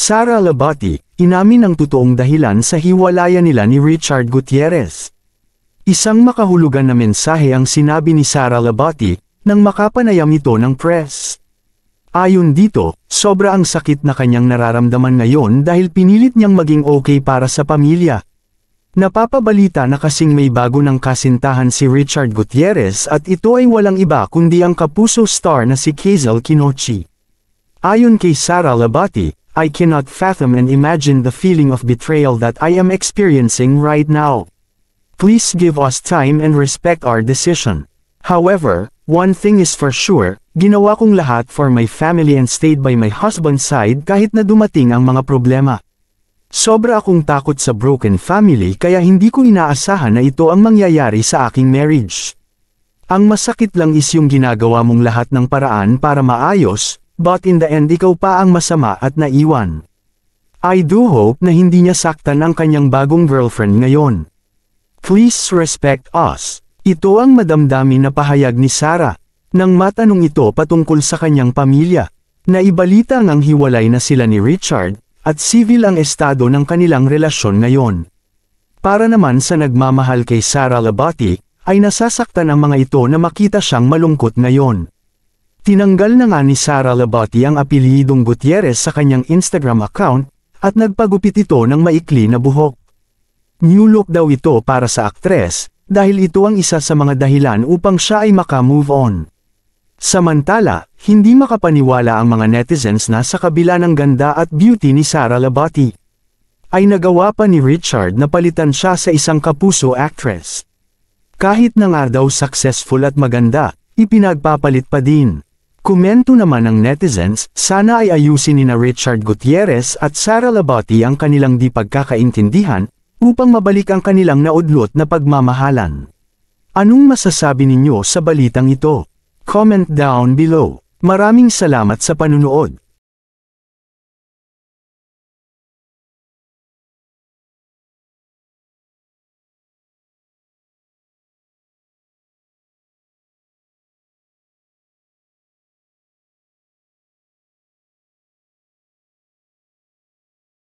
Sara Labati, inamin ang totoong dahilan sa hiwalayan nila ni Richard Gutierrez. Isang makahulugan na mensahe ang sinabi ni Sara Labati, nang makapanayam ito ng press. Ayon dito, sobra ang sakit na kanyang nararamdaman ngayon dahil pinilit niyang maging okay para sa pamilya. Napapabalita na kasing may bago ng kasintahan si Richard Gutierrez at ito ay walang iba kundi ang kapuso star na si Kazel Kinochi. Ayon kay Sara Labati, I cannot fathom and imagine the feeling of betrayal that I am experiencing right now. Please give us time and respect our decision. However, one thing is for sure, ginawa kong lahat for my family and stayed by my husband's side kahit na dumating ang mga problema. Sobra akong takot sa broken family kaya hindi ko inaasahan na ito ang mangyayari sa aking marriage. Ang masakit lang is yung ginagawa mong lahat ng paraan para maayos, but in the end ikaw pa ang masama at naiwan. I do hope na hindi niya saktan ang kanyang bagong girlfriend ngayon. Please respect us. Ito ang madamdami na pahayag ni Sarah. Nang matanong ito patungkol sa kanyang pamilya, naibalita ang hiwalay na sila ni Richard, at civil ang estado ng kanilang relasyon ngayon. Para naman sa nagmamahal kay Sarah Labati, ay nasasaktan ang mga ito na makita siyang malungkot ngayon. Tinanggal na nga ni Sarah Labati ang apelidong Gutierrez sa kanyang Instagram account, at nagpagupit ito ng maikli na buhok. New look daw ito para sa aktres, dahil ito ang isa sa mga dahilan upang siya ay maka-move on. Samantala, hindi makapaniwala ang mga netizens na sa kabila ng ganda at beauty ni Sara Labati, ay nagawa pa ni Richard na palitan siya sa isang kapuso actress. Kahit na nga daw successful at maganda, ipinagpapalit pa din. Komento naman ng netizens, sana ay ayusin ni na Richard Gutierrez at Sara Labati ang kanilang di pagkakaintindihan, upang mabalik ang kanilang naudlot na pagmamahalan. Anong masasabi ninyo sa balitang ito? Comment down below. Maraming salamat sa panunood.